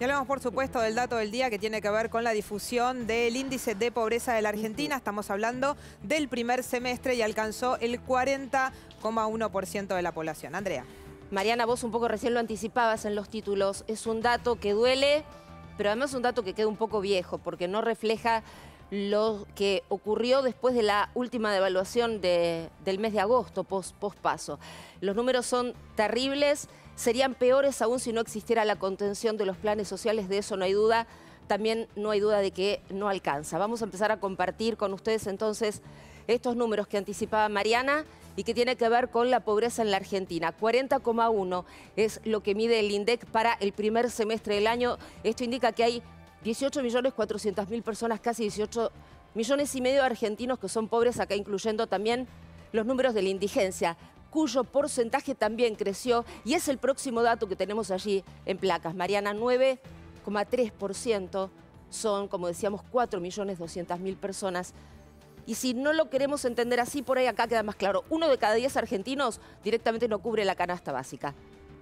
Y hablamos, por supuesto, del dato del día que tiene que ver con la difusión del índice de pobreza de la Argentina. Estamos hablando del primer semestre y alcanzó el 40,1% de la población. Andrea. Mariana, vos un poco recién lo anticipabas en los títulos. Es un dato que duele, pero además es un dato que queda un poco viejo porque no refleja lo que ocurrió después de la última devaluación del mes de agosto, post, post paso. Los números son terribles serían peores aún si no existiera la contención de los planes sociales, de eso no hay duda. También no hay duda de que no alcanza. Vamos a empezar a compartir con ustedes entonces estos números que anticipaba Mariana y que tiene que ver con la pobreza en la Argentina. 40,1 es lo que mide el INDEC para el primer semestre del año. Esto indica que hay 18.400.000 personas, casi 18 millones y medio de argentinos que son pobres, acá incluyendo también los números de la indigencia cuyo porcentaje también creció y es el próximo dato que tenemos allí en placas. Mariana, 9,3% son, como decíamos, 4.200.000 personas. Y si no lo queremos entender así, por ahí acá queda más claro. Uno de cada diez argentinos directamente no cubre la canasta básica.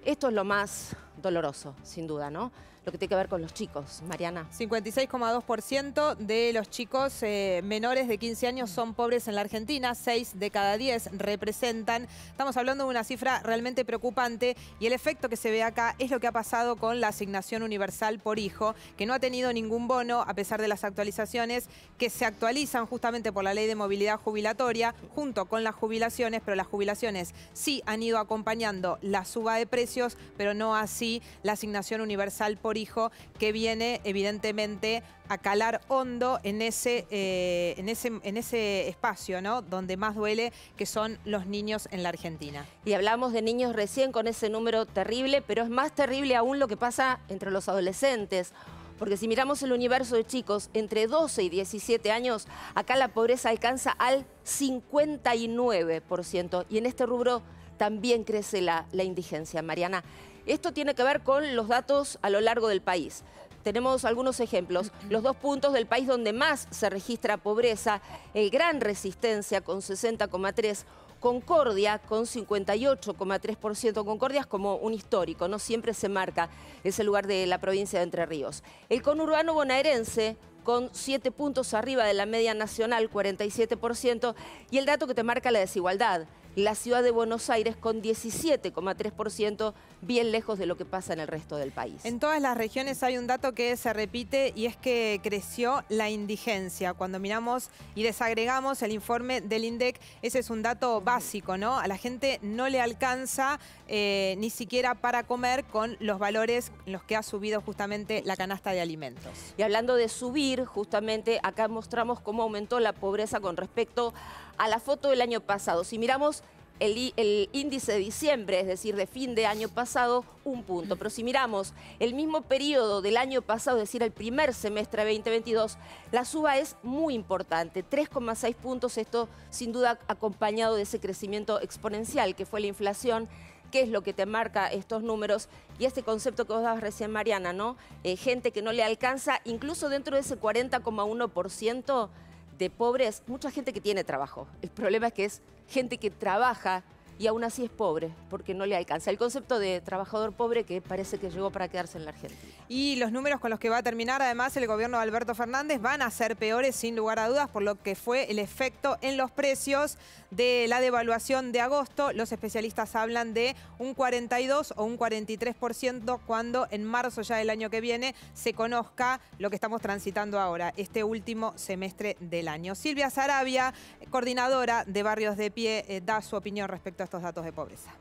Esto es lo más doloroso, sin duda, ¿no? Lo que tiene que ver con los chicos, Mariana. 56,2% de los chicos eh, menores de 15 años son pobres en la Argentina, 6 de cada 10 representan. Estamos hablando de una cifra realmente preocupante y el efecto que se ve acá es lo que ha pasado con la asignación universal por hijo, que no ha tenido ningún bono a pesar de las actualizaciones que se actualizan justamente por la ley de movilidad jubilatoria junto con las jubilaciones, pero las jubilaciones sí han ido acompañando la suba de precios, pero no así la asignación universal por hijo, que viene evidentemente a calar hondo en ese, eh, en ese, en ese espacio, ¿no? Donde más duele, que son los niños en la Argentina. Y hablamos de niños recién con ese número terrible, pero es más terrible aún lo que pasa entre los adolescentes. Porque si miramos el universo de chicos entre 12 y 17 años, acá la pobreza alcanza al 59%. Y en este rubro también crece la, la indigencia, Mariana. Esto tiene que ver con los datos a lo largo del país. Tenemos algunos ejemplos. Los dos puntos del país donde más se registra pobreza, el Gran Resistencia con 60,3%, Concordia con 58,3%. Concordia es como un histórico, no siempre se marca ese lugar de la provincia de Entre Ríos. El conurbano bonaerense con 7 puntos arriba de la media nacional, 47%, y el dato que te marca la desigualdad la ciudad de Buenos Aires con 17,3%, bien lejos de lo que pasa en el resto del país. En todas las regiones hay un dato que se repite y es que creció la indigencia. Cuando miramos y desagregamos el informe del INDEC, ese es un dato básico, ¿no? A la gente no le alcanza eh, ni siquiera para comer con los valores en los que ha subido justamente la canasta de alimentos. Y hablando de subir, justamente acá mostramos cómo aumentó la pobreza con respecto a la foto del año pasado. Si miramos el, índice de diciembre, es decir, de fin de año pasado, un punto. Pero si miramos el mismo periodo del año pasado, es decir, el primer semestre de 2022, la suba es muy importante, 3,6 puntos, esto sin duda acompañado de ese crecimiento exponencial que fue la inflación qué es lo que te marca estos números y este concepto que vos dabas recién, Mariana, ¿no? Eh, gente que no le alcanza, incluso dentro de ese 40,1%, de pobres, mucha gente que tiene trabajo. El problema es que es gente que trabaja y aún así es pobre porque no le alcanza. El concepto de trabajador pobre que parece que llegó para quedarse en la Argentina. Y los números con los que va a terminar además el gobierno de Alberto Fernández van a ser peores sin lugar a dudas por lo que fue el efecto en los precios de la devaluación de agosto. Los especialistas hablan de un 42 o un 43% cuando en marzo ya del año que viene se conozca lo que estamos transitando ahora, este último semestre del año. Silvia Sarabia, coordinadora de Barrios de Pie, eh, da su opinión respecto a estos datos de pobreza?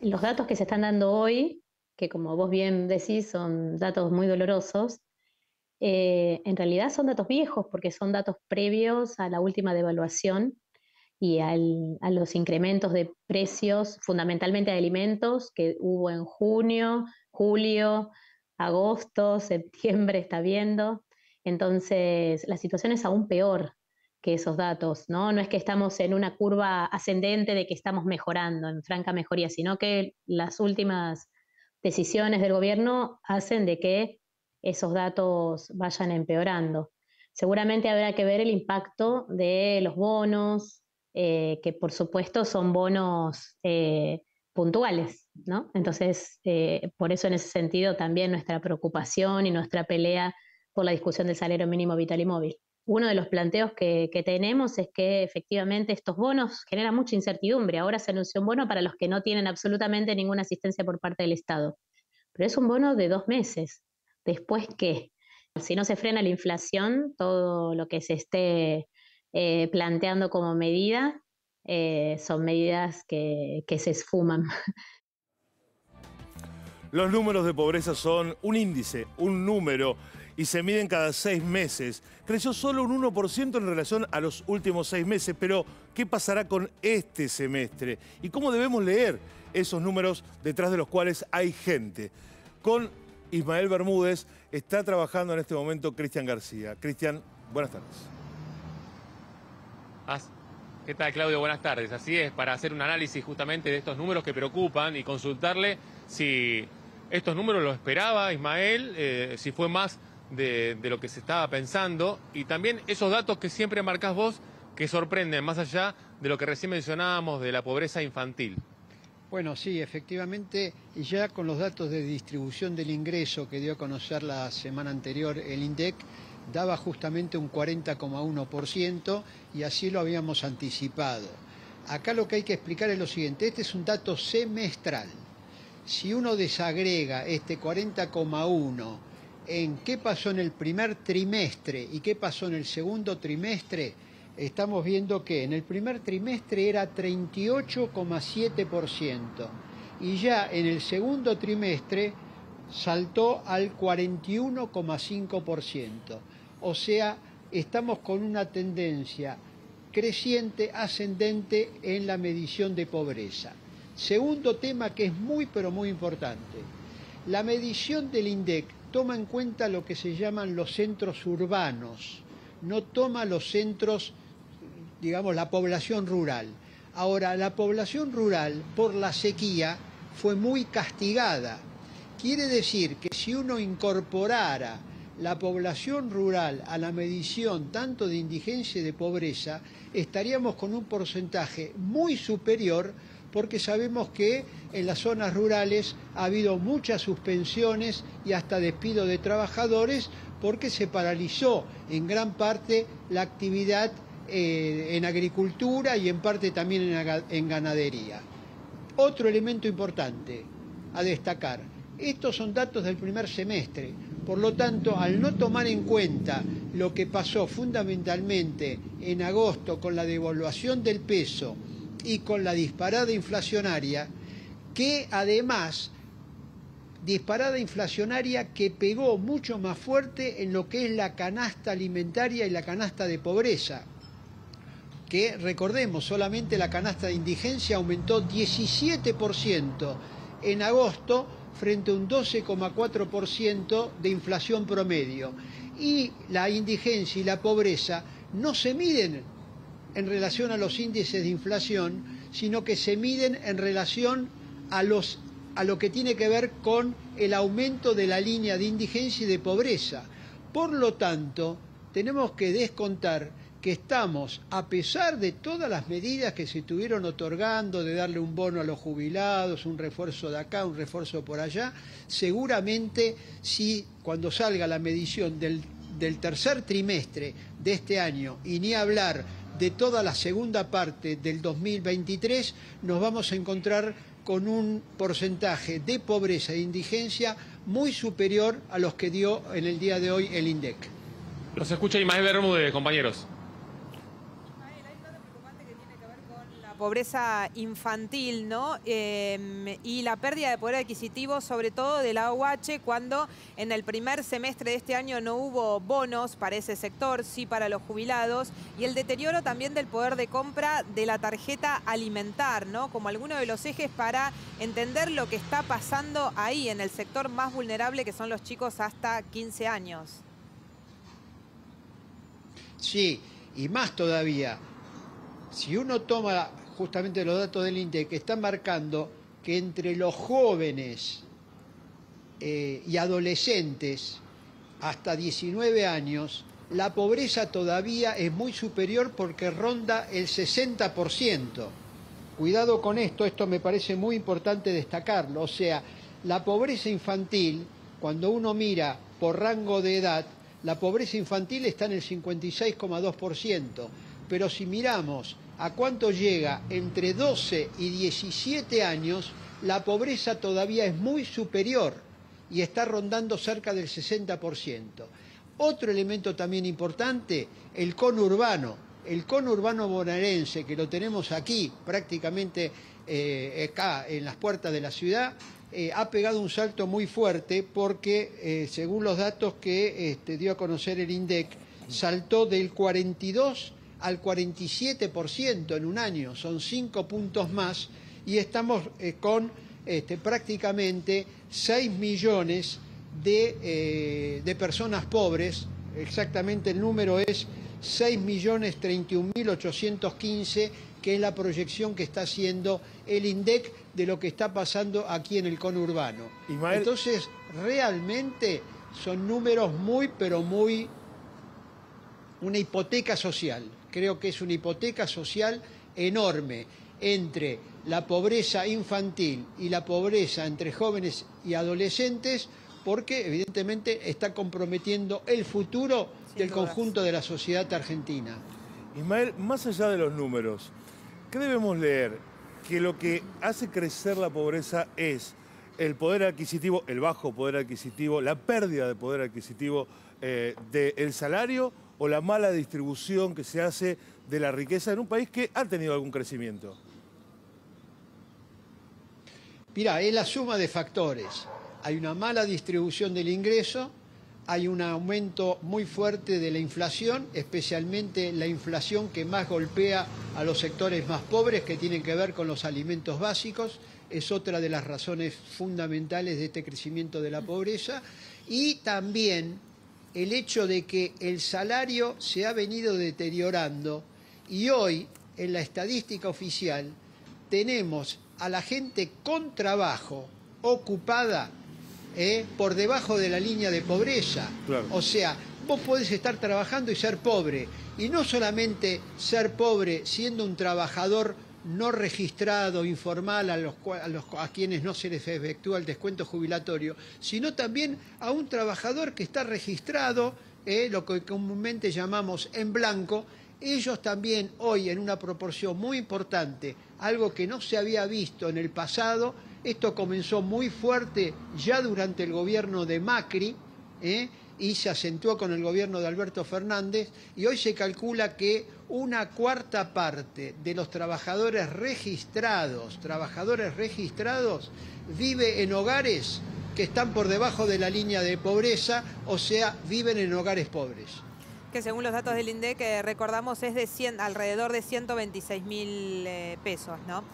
Los datos que se están dando hoy, que como vos bien decís son datos muy dolorosos, eh, en realidad son datos viejos porque son datos previos a la última devaluación y a los incrementos de precios, fundamentalmente de alimentos, que hubo en junio, julio, agosto, septiembre, está viendo. Entonces, la situación es aún peor que esos datos, ¿no? No es que estamos en una curva ascendente de que estamos mejorando, en franca mejoría, sino que las últimas decisiones del gobierno hacen de que esos datos vayan empeorando. Seguramente habrá que ver el impacto de los bonos, eh, que por supuesto son bonos eh, puntuales, ¿no? Entonces, eh, por eso en ese sentido también nuestra preocupación y nuestra pelea por la discusión del salario mínimo vital y móvil. Uno de los planteos que, tenemos es que efectivamente estos bonos generan mucha incertidumbre. Ahora se anunció un bono para los que no tienen absolutamente ninguna asistencia por parte del Estado. Pero es un bono de dos meses. ¿Después qué? Si no se frena la inflación, todo lo que se esté eh, planteando como medida eh, son medidas que, que se esfuman. Los números de pobreza son un índice, un número, y se miden cada seis meses. Creció solo un 1% en relación a los últimos seis meses, pero ¿qué pasará con este semestre? ¿Y cómo debemos leer esos números detrás de los cuales hay gente? Con Ismael Bermúdez está trabajando en este momento Cristian García. Cristian, buenas tardes. ¿Qué tal, Claudio? Buenas tardes. Así es, para hacer un análisis justamente de estos números que preocupan y consultarle si estos números los esperaba Ismael, eh, si fue más de, lo que se estaba pensando y también esos datos que siempre marcás vos que sorprenden, más allá de lo que recién mencionábamos de la pobreza infantil. Bueno, sí, efectivamente, ya con los datos de distribución del ingreso que dio a conocer la semana anterior el INDEC, daba justamente un 40,1% y así lo habíamos anticipado. Acá lo que hay que explicar es lo siguiente, este es un dato semestral si uno desagrega este 40,1 en qué pasó en el primer trimestre y qué pasó en el segundo trimestre, estamos viendo que en el primer trimestre era 38,7% y ya en el segundo trimestre saltó al 41,5%. O sea, estamos con una tendencia creciente, ascendente en la medición de pobreza. Segundo tema que es muy pero muy importante. La medición del INDEC toma en cuenta lo que se llaman los centros urbanos, no toma los centros, digamos, la población rural. Ahora, la población rural por la sequía fue muy castigada. Quiere decir que si uno incorporara la población rural a la medición tanto de indigencia y de pobreza, estaríamos con un porcentaje muy superior porque sabemos que en las zonas rurales ha habido muchas suspensiones y hasta despido de trabajadores porque se paralizó en gran parte la actividad eh, en agricultura y en parte también en ganadería. Otro elemento importante a destacar, estos son datos del primer semestre, por lo tanto, al no tomar en cuenta lo que pasó fundamentalmente en agosto con la devaluación del peso, y con la disparada inflacionaria, que además, disparada inflacionaria que pegó mucho más fuerte en lo que es la canasta alimentaria y la canasta de pobreza, que recordemos, solamente la canasta de indigencia aumentó 17% en agosto frente a un 12,4% de inflación promedio. Y la indigencia y la pobreza no se miden en relación a los índices de inflación, sino que se miden en relación a, los, a lo que tiene que ver con el aumento de la línea de indigencia y de pobreza. Por lo tanto, tenemos que descontar que estamos, a pesar de todas las medidas que se estuvieron otorgando, de darle un bono a los jubilados, un refuerzo de acá, un refuerzo por allá, seguramente si cuando salga la medición del, del tercer trimestre de este año, y ni hablar de toda la segunda parte del 2023 nos vamos a encontrar con un porcentaje de pobreza e indigencia muy superior a los que dio en el día de hoy el INDEC. Los escucha Imael Bermúdez, compañeros. Pobreza infantil, ¿no? Em, y la pérdida de poder adquisitivo, sobre todo de la OH, cuando en el primer semestre de este año no hubo bonos para ese sector, sí para los jubilados, y el deterioro también del poder de compra de la tarjeta alimentar, ¿no? Como alguno de los ejes para entender lo que está pasando ahí en el sector más vulnerable que son los chicos hasta 15 años. Sí, y más todavía. Si uno toma justamente los datos del INTE que están marcando que entre los jóvenes eh, y adolescentes hasta 19 años, la pobreza todavía es muy superior porque ronda el 60%. cuidado con esto, esto me parece muy importante destacarlo, o sea, la pobreza infantil, cuando uno mira por rango de edad, la pobreza infantil está en el 56,2%, pero si miramos a cuánto llega entre 12 y 17 años, la pobreza todavía es muy superior y está rondando cerca del 60%. Otro elemento también importante, el conurbano. El conurbano bonaerense, que lo tenemos aquí, prácticamente eh, acá en las puertas de la ciudad, eh, ha pegado un salto muy fuerte porque, eh, según los datos que este, dio a conocer el INDEC, saltó del 42 al 47% en un año, son cinco puntos más, y estamos con este, prácticamente 6 millones de, de, personas pobres, exactamente el número es 6.031.815, que es la proyección que está haciendo el INDEC de lo que está pasando aquí en el conurbano. Entonces, realmente son números muy, pero muy... una hipoteca social. Creo que es una hipoteca social enorme entre la pobreza infantil y la pobreza entre jóvenes y adolescentes, porque evidentemente está comprometiendo el futuro del conjunto de la sociedad argentina. Ismael, más allá de los números, ¿qué debemos leer? Que lo que hace crecer la pobreza es el poder adquisitivo, el bajo poder adquisitivo, la pérdida de poder adquisitivo eh, del salario o la mala distribución que se hace de la riqueza en un país que ha tenido algún crecimiento. Mira, es la suma de factores. Hay una mala distribución del ingreso, hay un aumento muy fuerte de la inflación, especialmente la inflación que más golpea a los sectores más pobres, que tienen que ver con los alimentos básicos, es otra de las razones fundamentales de este crecimiento de la pobreza, y también el hecho de que el salario se ha venido deteriorando y hoy en la estadística oficial tenemos a la gente con trabajo ocupada eh, por debajo de la línea de pobreza. O sea, vos podés estar trabajando y ser pobre. Y no solamente ser pobre siendo un trabajador no registrado, informal, a, los, a, quienes no se les efectúa el descuento jubilatorio, sino también a un trabajador que está registrado, eh, lo que comúnmente llamamos en blanco, ellos también hoy en una proporción muy importante, algo que no se había visto en el pasado, esto comenzó muy fuerte ya durante el gobierno de Macri ¿eh? Y se acentuó con el gobierno de Alberto Fernández y hoy se calcula que una cuarta parte de los trabajadores registrados, trabajadores registrados, vive en hogares que están por debajo de la línea de pobreza, o sea, viven en hogares pobres que según los datos del INDEC, recordamos, es de 100, alrededor de 126 mil eh, pesos, ¿no?